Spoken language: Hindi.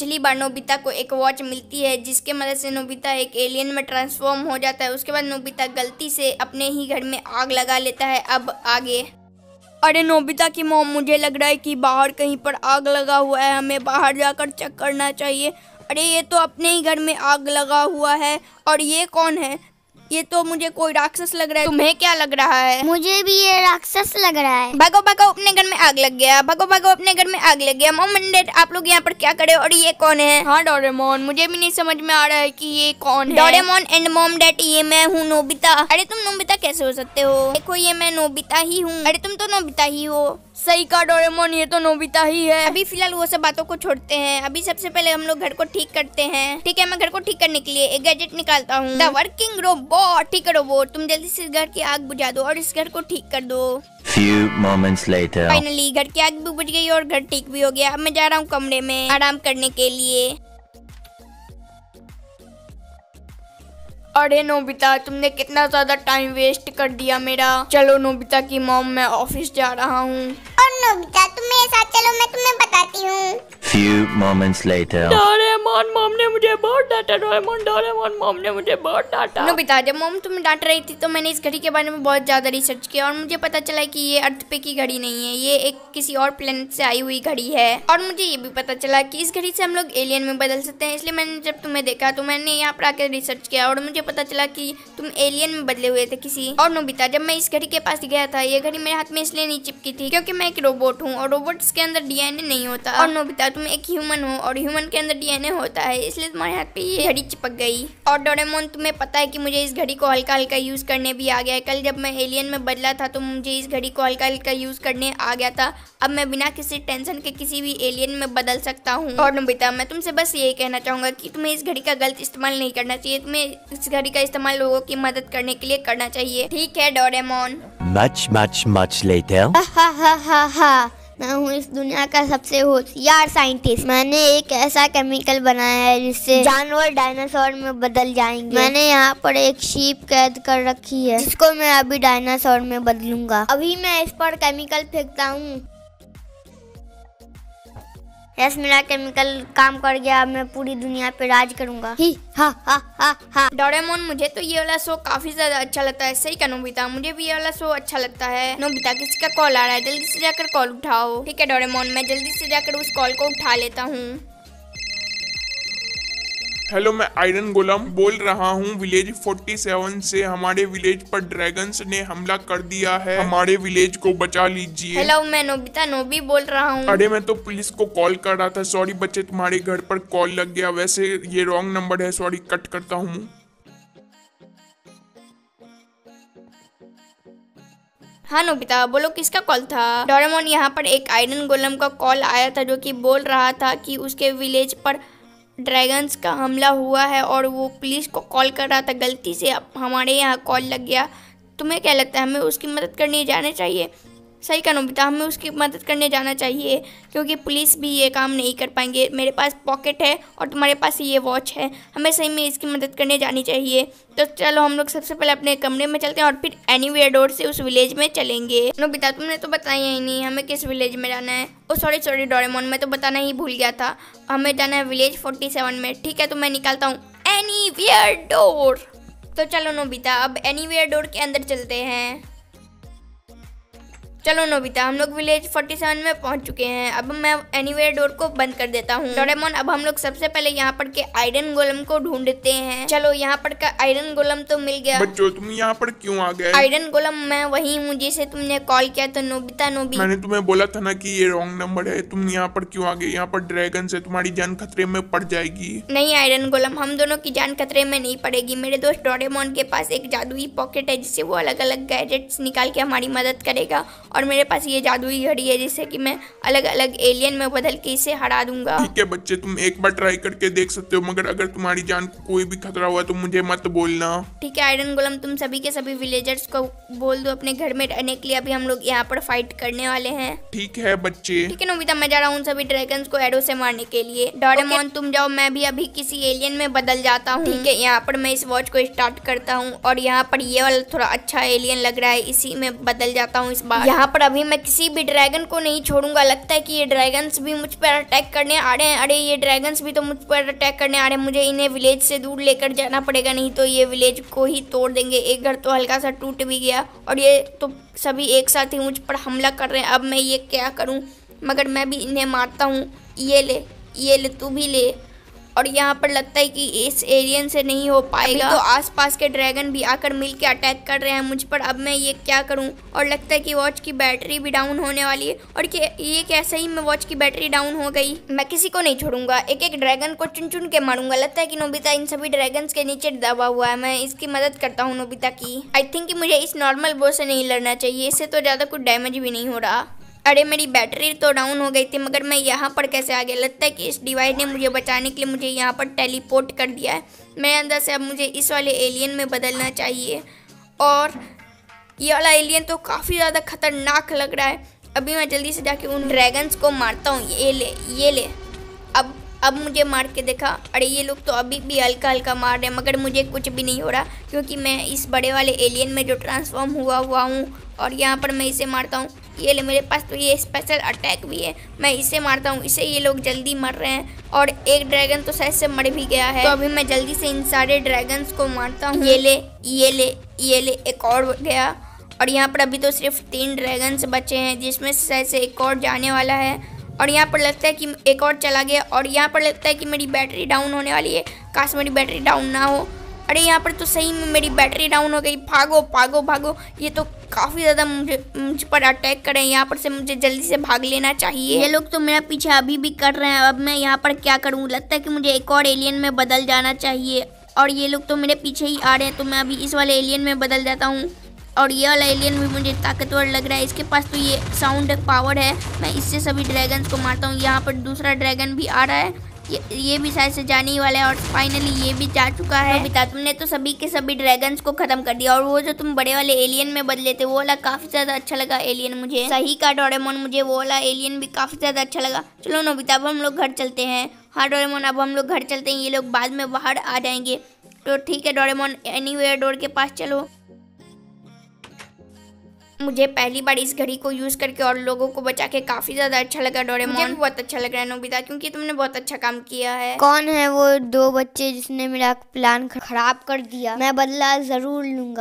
पिछली बार नोबिता को एक वॉच मिलती है, जिसके मदद से नोबिता एक एलियन में ट्रांसफॉर्म हो जाता है। उसके बाद नोबिता गलती से अपने ही घर में आग लगा लेता है। अब आगे। अरे नोबिता की मोम, मुझे लग रहा है कि बाहर कहीं पर आग लगा हुआ है। हमें बाहर जाकर चेक करना चाहिए। अरे ये तो अपने ही घर में आग लगा हुआ है। और ये कौन है? ये तो मुझे कोई राक्षस लग रहा है। तुम्हें क्या लग रहा है? मुझे भी ये राक्षस लग रहा है। भागो भागो अपने घर में आग लग गया। भागो भागो अपने घर में आग लग गया। मोम डैड आप लोग यहाँ पर क्या करे और ये कौन है? हाँ डोरेमोन। मुझे भी नहीं समझ में आ रहा है की ये कौन है। डोरेमोन एंड मोम डैड ये मैं हूँ नोबिता। अरे तुम नोबिता कैसे हो सकते हो? देखो ये मैं नोबिता ही हूँ। अरे तुम तो नोबिता ही हो। सही का डोरेमोन ये तो नोबिता ही है। अभी फ़िलहाल वो सब बातों को छोड़ते हैं। अभी सबसे पहले हम लोग घर को ठीक करते हैं। ठीक है मैं घर को ठीक करने के लिए एक गैजेट निकालता हूँ। द वर्किंग रोबोट ठीक है रोबोट तुम जल्दी से घर की आग बुझा दो और इस घर को ठीक कर दो। Few moments later. फाइनली घर की आग भी बुझ गई और घर ठीक भी हो गया। अब मैं जा रहा हूँ कमरे में आराम करने के लिए। अरे नोबिता तुमने कितना ज़्यादा टाइम वेस्ट कर दिया मेरा। चलो नोबिता की मॉम मैं ऑफ़िस जा रहा हूँ। और नोबिता तुम मेरे साथ चलो मैं तुम्हें बताती हूँ। Few moments later. Doraemon mom ने मुझे बहुत डांटा। डोरेमोन डोरेमोन मॉम ने मुझे बहुत डांटा। नोबिता जब मॉम तुम्हें डांट रही थी तो मैंने इस घड़ी के बारे में बहुत ज़्यादा रिसर्च किया और मुझे पता चला कि ये अर्थ पे की घड़ी नहीं है। ये एक किसी और प्लेनेट से आई हुई घड़ी है। और मुझे ये भी पता चला कि इस घड़ी से हम लोग एलियन में बदल सकते हैं। इसलिए मैंने जब तुम्हें देखा तो मैंने यहाँ पर आकर रिसर्च किया और मुझे पता चला कि तुम एलियन में बदले हुए थे किसी। और नोबिता जब मैं इस घड़ी के पास गया था ये घड़ी मेरे हाथ में इसलिए नहीं चिपकी थी क्योंकि मैं एक रोबोट हूँ और रोबोट्स के अंदर डीएनए नहीं होता। और नोबिता तुम एक ह्यूमन हो और ह्यूमन के अंदर डीएनए होता है इसलिए तुम्हारे हाथ पे ये घड़ी चिपक गई। और डोरेमोन तुम्हें पता है कि मुझे इस घड़ी को हल्का हल्का यूज़ करने भी आ गया है। कल जब मैं एलियन में बदला था तो मुझे इस घड़ी को हल्का हल्का यूज़ करने आ गया था। अब मैं बिना किसी टेंशन के किसी भी एलियन में बदल सकता हूँ। और नोबिता मैं तुमसे बस यही कहना चाहूँगा कि तुम्हें इस घड़ी का गलत इस्तेमाल नहीं करना चाहिए। तुम्हें इस घड़ी का इस्तेमाल लोगों की मदद करने के लिए करना चाहिए। ठीक है Doraemon Much, much, much later. हा हा हा हा मैं हूँ इस दुनिया का सबसे होशियार साइंटिस्ट। मैंने एक ऐसा केमिकल बनाया है जिससे जानवर डायनासोर में बदल जाएँगे। मैंने यहाँ पर एक शीप कैद कर रखी है, जिसको मैं अभी डायनासोर में बदलूँगा। अभी मैं इस पर केमिकल फेंकता हूँ। यस मेरा केमिकल काम कर गया मैं पूरी दुनिया पे राज करूँगा। ही हा हा हा हा। डोरेमोन मुझे तो ये वाला शो काफ़ी ज़्यादा अच्छा लगता है। सही का नोबिता मुझे भी ये वाला शो अच्छा लगता है। नोबिता किसी का कॉल आ रहा है? जल्दी से जाकर कॉल उठाओ। ठीक है डोरेमोन मैं जल्दी से जाकर उस कॉल को उठा लेता हूँ। हेलो मैं आयरन गोलम बोल रहा हूँ। विलेज 47 से हमारे विलेज पर ड्रैगन्स ने हमला कर दिया है। हमारे विलेज को बचा लीजिए। हेलो मैं नोबिता नोबी बोल रहा हूँ। अरे मैं तो पुलिस को कॉल कर रहा था। सॉरी बच्चे तुम्हारे घर पर कॉल लग गया। वैसे ये रॉन्ग नंबर है। सॉरी कट करता हूँ। हाँ नोबिता बोलो किसका कॉल था? डोरेमोन यहाँ पर एक आयरन गोलम का कॉल आया था जो कि बोल रहा था कि उसके विलेज पर ड्रैगन्स का हमला हुआ है और वो पुलिस को कॉल कर रहा था, गलती से। अब हमारे यहाँ कॉल लग गया। तुम्हें क्या लगता है, हमें उसकी मदद करनी जाना चाहिए? सही का नोबिता हमें उसकी मदद करने जाना चाहिए, क्योंकि पुलिस भी ये काम नहीं कर पाएँगे। मेरे पास पॉकेट है और तुम्हारे पास ये वॉच है। हमें सही में इसकी मदद करने जानी चाहिए। तो चलो, हम लोग सबसे पहले अपने कमरे में चलते हैं और फिर एनीवेयर डोर से उस विलेज में चलेंगे। नोबिता तुमने तो बताया ही नहीं, हमें किस विलेज में जाना है? ओ सॉरी सॉरी डोरेमोन मैं तो बताना ही भूल गया था। हमें जाना है विलेज फोर्टी सेवन में, ठीक है तो मैं निकालता हूँ। एनीवेयर डोर तो चलो नोबिता अब एनीवेयर डोर के अंदर चलते हैं। चलो नोबिता हम लोग विलेज 47 में पहुँच चुके हैं। अब मैं एनीवेयर डोर को बंद कर देता हूँ। डोरेमोन अब हम लोग सबसे पहले यहाँ पर के आयरन गोलम को ढूंढते हैं। चलो यहाँ पर का आयरन गोलम तो मिल गया। बच्चों तुम यहाँ पर क्यों आ गए? आयरन गोलम मैं वही हूँ जिसे तुमने कॉल किया तो नोबिता नोबी। मैंने तुम्हें बोला था ना की ये रॉन्ग नंबर है। तुम यहाँ पर क्यों आ गए? यहाँ पर ड्रैगन से तुम्हारी जान खतरे में पड़ जाएगी। नहीं आयरन गोलम हम दोनों की जान खतरे में नहीं पड़ेगी। मेरे दोस्त डोरेमोन के पास एक जादुई पॉकेट है जिससे वो अलग अलग गैजेट्स निकाल के हमारी मदद करेगा। और मेरे पास ये जादुई घड़ी है जिससे कि मैं अलग अलग एलियन में बदल के इसे हरा दूँगा। ठीक है बच्चे तुम एक बार ट्राई करके देख सकते हो मगर अगर तुम्हारी जान को कोई भी खतरा हुआ तो मुझे मत बोलना। ठीक है आयरन गोलम तुम सभी के सभी विलेजर्स को बोल दो अपने घर में रहने के लिए अभी हम लोग यहाँ पर फाइट करने वाले हैं। ठीक है बच्चे। ठीक है नोबिता मैं जा रहा हूँ उन सभी ड्रैगन को एरो से मारने के लिए। डोरेमोन तुम जाओ मैं भी अभी किसी एलियन में बदल जाता हूँ। ठीक है यहाँ पर मैं इस वॉच को स्टार्ट करता हूँ और यहाँ पर ये वाला थोड़ा अच्छा एलियन लग रहा है इसी में बदल जाता हूँ इस बार। यहाँ पर अभी मैं किसी भी ड्रैगन को नहीं छोड़ूँगा। लगता है कि ये ड्रैगन्स भी मुझ पर अटैक करने आ रहे हैं। अरे, ये ड्रैगन्स भी तो मुझ पर अटैक करने आ रहे हैं। मुझे इन्हें विलेज से दूर लेकर जाना पड़ेगा, नहीं तो ये विलेज को ही तोड़ देंगे। एक घर तो हल्का सा टूट भी गया और ये तो सभी एक साथ ही मुझ पर हमला कर रहे हैं। अब मैं ये क्या करूँ? मगर मैं भी इन्हें मारता हूँ। ये ले ये ले, तू भी ले। और यहाँ पर लगता है कि इस एरियन से नहीं हो पाएगा। तो आसपास के ड्रैगन भी आकर मिल के अटैक कर रहे हैं मुझ पर अब मैं ये क्या करूँ? और लगता है कि वॉच की बैटरी भी डाउन होने वाली है। और ये कैसे ही मैं वॉच की बैटरी डाउन हो गई? मैं किसी को नहीं छोड़ूँगा एक एक ड्रैगन को चुन चुन के मारूँगा। लगता है कि नोबिता इन सभी ड्रैगन के नीचे दबा हुआ है मैं इसकी मदद करता हूँ नोबिता की। आई थिंक मुझे इस नॉर्मल बो से नहीं लड़ना चाहिए इससे तो ज़्यादा कुछ डैमेज भी नहीं हो रहा। अरे मेरी बैटरी तो डाउन हो गई थी, मगर मैं यहाँ पर कैसे आ गया लगता है कि इस डिवाइस ने मुझे बचाने के लिए मुझे यहाँ पर टेलीपोर्ट कर दिया है। मेरे अंदर से अब मुझे इस वाले एलियन में बदलना चाहिए। और ये वाला एलियन तो काफ़ी ज़्यादा खतरनाक लग रहा है। अभी मैं जल्दी से जाके उन ड्रैगन्स को मारता हूँ। ये ले ये ले। अब मुझे मार के देखा। अरे, ये लोग तो अभी भी हल्का हल्का मार रहे हैं, मगर मुझे कुछ भी नहीं हो रहा, क्योंकि मैं इस बड़े वाले एलियन में जो ट्रांसफॉर्म हुआ हुआ हूँ, और यहाँ पर मैं इसे मारता हूँ। ये ले, मेरे पास तो ये स्पेशल अटैक भी है। मैं इसे मारता हूँ, इसे ये लोग जल्दी मर रहे हैं, और एक ड्रैगन तो शायद से मर भी गया है। तो अभी मैं जल्दी से इन सारे ड्रैगन्स को मारता हूँ। ये ले ये ले ये ले, एक और गया। और यहाँ पर अभी तो सिर्फ़ तीन ड्रैगन्स बचे हैं, जिसमें शायद से एक और जाने वाला है। और यहाँ पर लगता है कि एक और चला गया और यहाँ पर लगता है कि मेरी बैटरी डाउन होने वाली है। काश मेरी बैटरी डाउन ना हो। अरे यहाँ पर तो सही में मेरी बैटरी डाउन हो गई। भागो भागो भागो। ये तो काफ़ी ज़्यादा मुझे, मुझ पर अटैक करें। यहाँ पर से मुझे जल्दी से भाग लेना चाहिए। ये लोग तो मेरा पीछे अभी भी कर रहे हैं। अब मैं यहाँ पर क्या करूँ? लगता है कि मुझे एक और एलियन में बदल जाना चाहिए। और ये लोग तो मेरे पीछे ही आ रहे हैं तो मैं अभी इस वाले एलियन में बदल जाता हूँ। और ये वाला एलियन भी मुझे ताकतवर लग रहा है। इसके पास तो ये साउंड पावर है। मैं इससे सभी ड्रैगन्स को मारता हूँ। यहाँ पर दूसरा ड्रैगन भी आ रहा है। ये ये भी शायद से जाने ही वाला है और फाइनली ये भी जा चुका है। बिता तुमने तो सभी के सभी ड्रैगन्स को खत्म कर दिया और वो जो तुम बड़े वाले एलियन में बदले थे, वो वाला काफ़ी ज़्यादा अच्छा लगा एलियन मुझे। सही का डोरेमोन मुझे, वो वाला एलियन भी काफ़ी ज़्यादा अच्छा लगा। चलो नोबिता अब हम लोग घर चलते हैं। हाँ डोरेमोन, अब हम लोग घर चलते हैं। ये लोग बाद में बाहर आ जाएँगे। तो ठीक है डोरेमोन एनी डोर के पास चलो। मुझे पहली बार इस घड़ी को यूज़ करके और लोगों को बचा के काफ़ी ज़्यादा अच्छा लगा डोरेमोन। मुझे बहुत अच्छा लग रहा है नोबिता क्योंकि तुमने बहुत अच्छा काम किया है। कौन है वो दो बच्चे जिसने मेरा प्लान खराब कर दिया? मैं बदला ज़रूर लूँगा।